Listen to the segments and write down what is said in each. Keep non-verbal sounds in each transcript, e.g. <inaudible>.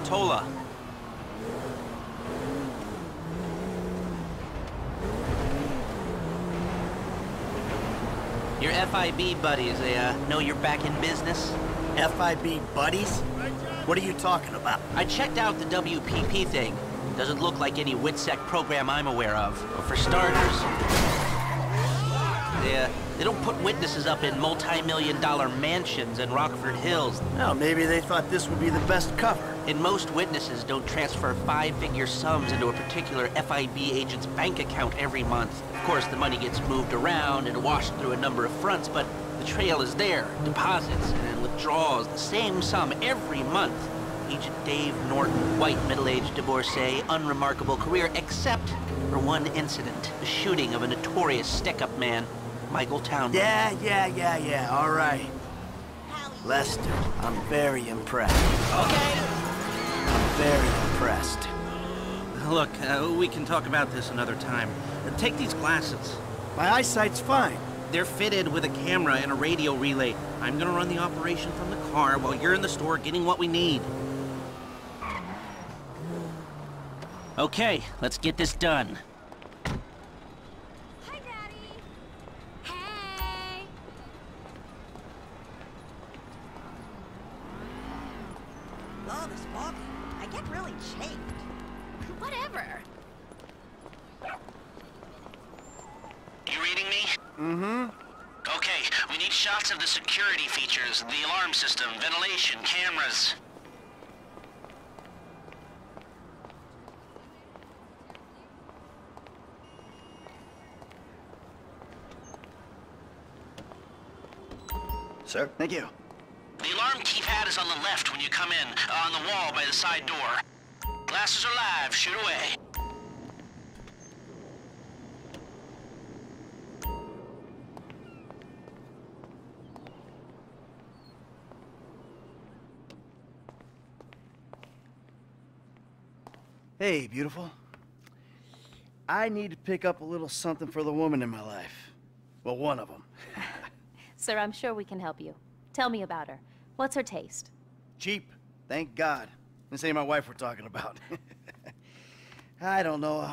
Portola. Your FIB buddies, they uh, know you're back in business? FIB buddies? What are you talking about? I checked out the WPP thing. Doesn't look like any WITSEC program I'm aware of. But for starters, they, uh, they don't put witnesses up in multi-million dollar mansions in Rockford Hills. Well, maybe they thought this would be the best cover. And most witnesses don't transfer five-figure sums into a particular FIB agent's bank account every month. Of course, the money gets moved around and washed through a number of fronts, but the trail is there. Deposits and withdrawals, the same sum every month. Agent Dave Norton, white, middle-aged divorcee, unremarkable career, except for one incident. The shooting of a notorious stick-up man, Michael Townley. Yeah, yeah, yeah, yeah, all right. Lester, I'm very impressed. Okay. Very impressed. Look, uh, we can talk about this another time. Take these glasses. My eyesight's fine. They're fitted with a camera and a radio relay. I'm gonna run the operation from the car while you're in the store getting what we need. Okay, let's get this done. Hi, Daddy. Hey. Oh, this foggy. I get really chafed. Whatever. You reading me? Mm-hmm. Okay, we need shots of the security features, the alarm system, ventilation, cameras. Sir, thank you. The alarm keypad is on the left when you come in, uh, on the wall by the side door. Glasses are live, shoot away. Hey, beautiful. I need to pick up a little something for the woman in my life. Well, one of them. <laughs> Sir, I'm sure we can help you. Tell me about her. What's her taste? Cheap, thank God. This ain't my wife we're talking about. <laughs> I don't know.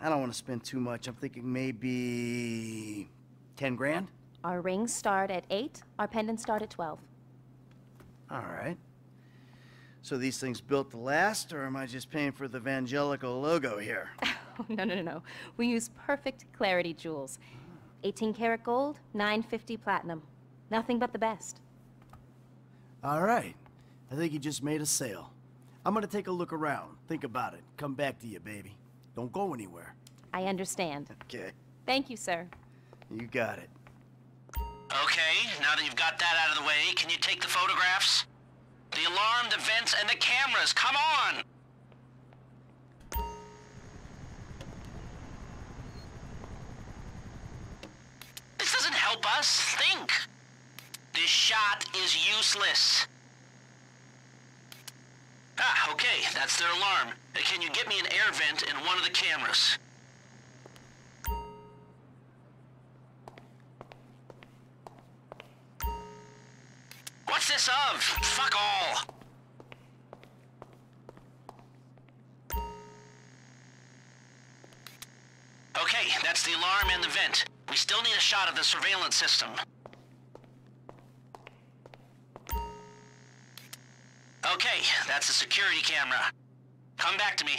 I don't want to spend too much. I'm thinking maybe 10 grand? Our rings start at 8, our pendants start at 12. All right. So these things built to last, or am I just paying for the Vangelico logo here? <laughs> no, no, no, no. We use perfect clarity jewels. 18 karat gold, 950 platinum. Nothing but the best. All right. I think you just made a sale. I'm gonna take a look around, think about it, come back to you, baby. Don't go anywhere. I understand. Okay, Thank you, sir. you got it. Okay, now that you've got that out of the way, can you take the photographs? The alarm, the vents, and the cameras, come on! This doesn't help us. Think. This shot is useless. Ah, okay, that's their alarm. Can you get me an air vent in one of the cameras? What's this of? Fuck all. Okay, that's the the vent. We still need a shot of the surveillance system. Okay, that's the security camera. Come back to me.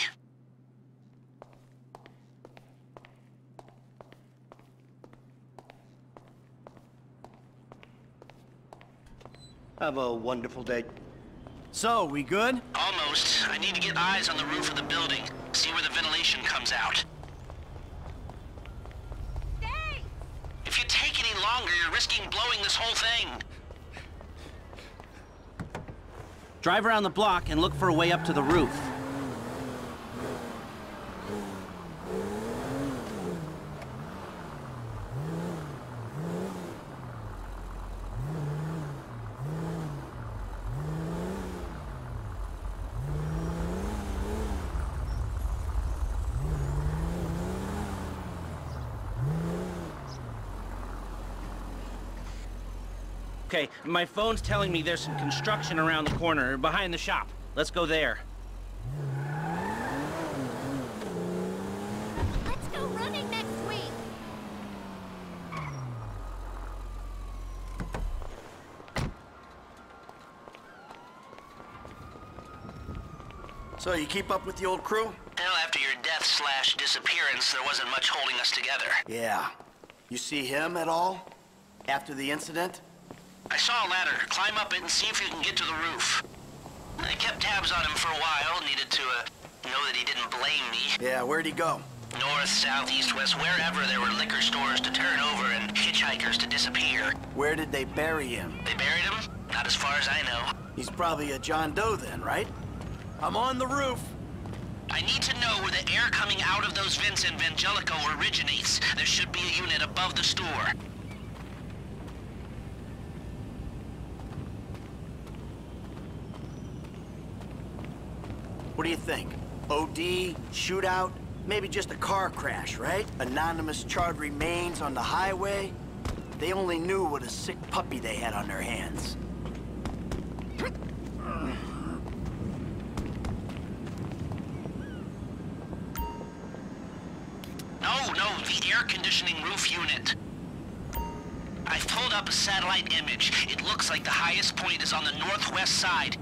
Have a wonderful day. So, we good? Almost. I need to get eyes on the roof of the building. See where the ventilation comes out. If you take any longer, you're risking blowing this whole thing. Drive around the block and look for a way up to the roof. Okay, my phone's telling me there's some construction around the corner, behind the shop. Let's go there. Let's go running next week. So, you keep up with the old crew? Well, after your death slash disappearance, there wasn't much holding us together. Yeah. You see him at all? After the incident? I saw a ladder. Climb up it and see if you can get to the roof. I kept tabs on him for a while. Needed to, uh, know that he didn't blame me. Yeah, where'd he go? North, south, east, west, wherever there were liquor stores to turn over and hitchhikers to disappear. Where did they bury him? They buried him? Not as far as I know. He's probably a John Doe then, right? I'm on the roof. I need to know where the air coming out of those vents in Vangelico originates. There should be a unit above the store. Do you think? OD? Shootout? Maybe just a car crash, right? Anonymous charred remains on the highway? They only knew what a sick puppy they had on their hands. No, no, the air conditioning roof unit. I've pulled up a satellite image. It looks like the highest point is on the northwest side.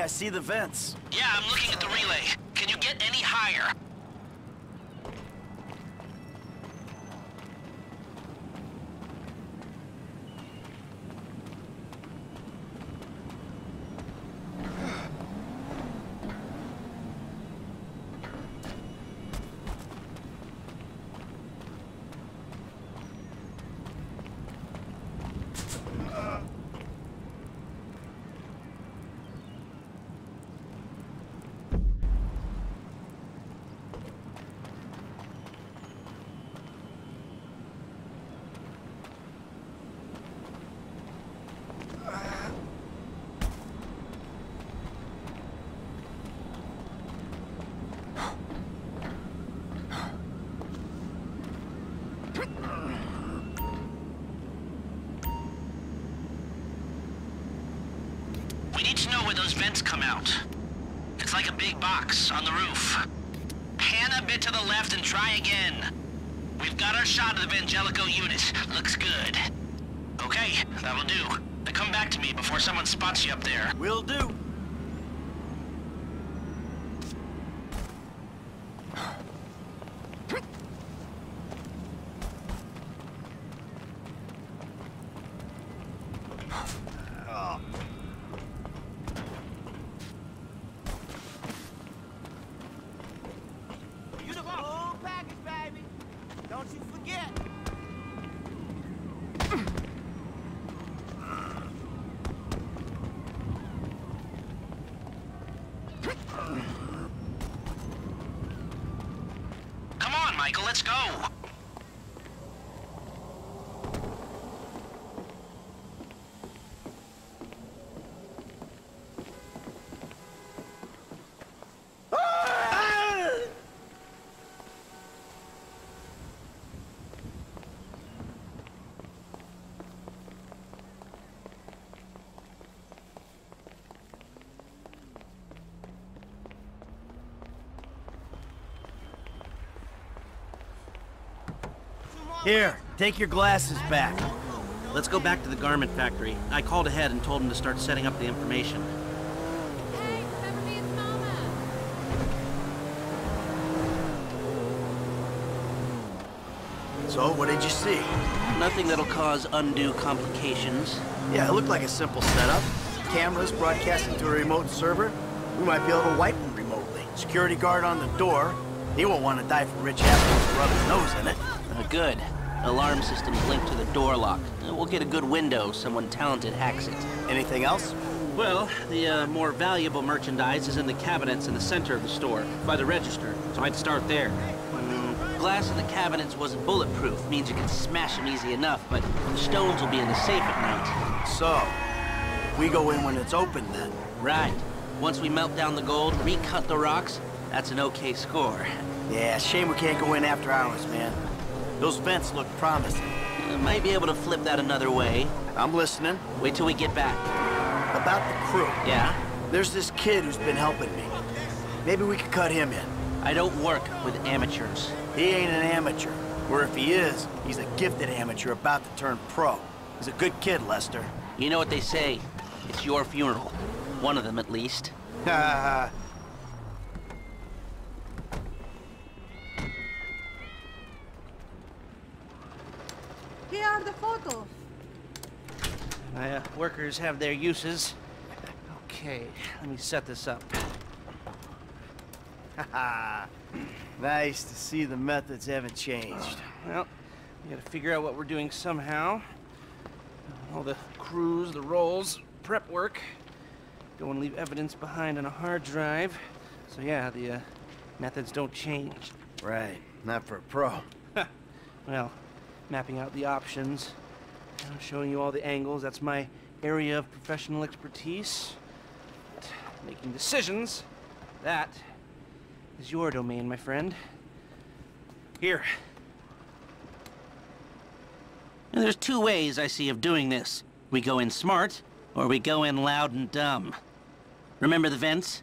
I see the vents. Yeah, I'm looking at the relay. Can you get any higher? We need to know where those vents come out. It's like a big box on the roof. Pan a bit to the left and try again. We've got our shot of the Vangelico unit. Looks good. Okay, that'll do. Now come back to me before someone spots you up there. Will do. You the full package, baby. Don't you forget. Come on, Michael, let's go. Here, take your glasses back. Let's go back to the garment factory. I called ahead and told him to start setting up the information. Hey, remember me, it's Mama. So, what did you see? Nothing that'll cause undue complications. Yeah, it looked like a simple setup. Cameras broadcasting to a remote server. We might be able to wipe them remotely. Security guard on the door. He won't want to die from rich assholes to rub his nose in it. Uh, good. Alarm system's linked to the door lock. We'll get a good window. Someone talented hacks it. Anything else? Well, the uh, more valuable merchandise is in the cabinets in the center of the store, by the register, so I'd start there. Mm, glass in the cabinets wasn't bulletproof, means you can smash them easy enough, but the stones will be in the safe at night. So, we go in when it's open then. Right. Once we melt down the gold, recut the rocks, that's an okay score. Yeah, shame we can't go in after hours, man. Those vents look promising. Uh, might be able to flip that another way. I'm listening. Wait till we get back. About the crew. Yeah? There's this kid who's been helping me. Maybe we could cut him in. I don't work with amateurs. He ain't an amateur. Or if he is, he's a gifted amateur about to turn pro. He's a good kid, Lester. You know what they say. It's your funeral. One of them, at least. Ha <laughs> <laughs> Here are the photos. My uh, workers have their uses. Okay, let me set this up. Ha Nice to see the methods haven't changed. Well, we gotta figure out what we're doing somehow. All the crews, the roles, prep work. Don't want to leave evidence behind on a hard drive. So yeah, the uh, methods don't change. Right, not for a pro. Well, mapping out the options, uh, showing you all the angles. That's my area of professional expertise. But making decisions, that is your domain, my friend. Here. And there's two ways I see of doing this. We go in smart, or we go in loud and dumb. Remember the vents?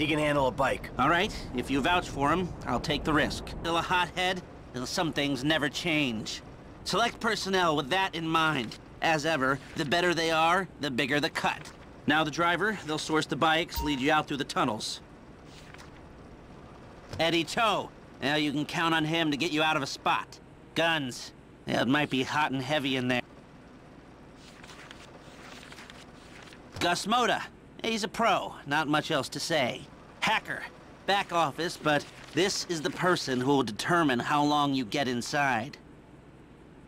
He can handle a bike. All right, if you vouch for him, I'll take the risk. Still a hothead? Well, Some things never change. Select personnel with that in mind. As ever, the better they are, the bigger the cut. Now the driver, they'll source the bikes, lead you out through the tunnels. Eddie Toh. Now you can count on him to get you out of a spot. Guns. Yeah, it might be hot and heavy in there. Gustavo Mota. He's a pro, not much else to say. Hacker. Back office, but this is the person who will determine how long you get inside.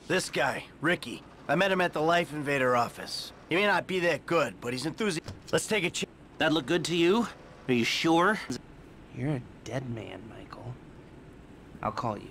This guy, Ricky. I met him at the LifeInvader office. He may not be that good, but he's enthusiastic. Let's take a chance. That look good to you? Are you sure? You're a dead man, Michael. I'll call you.